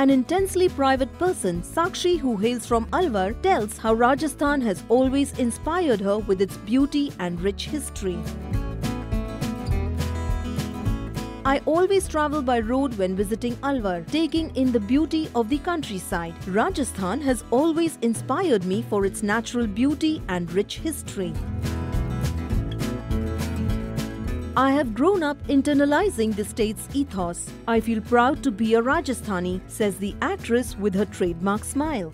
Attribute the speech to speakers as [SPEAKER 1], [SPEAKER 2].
[SPEAKER 1] An intensely private person, Sakshi, who hails from Alwar, tells how Rajasthan has always inspired her with its beauty and rich history. I always travel by road when visiting Alwar, taking in the beauty of the countryside. Rajasthan has always inspired me for its natural beauty and rich history. I have grown up internalizing the state's ethos. I feel proud to be a Rajasthani, says the actress with her trademark smile.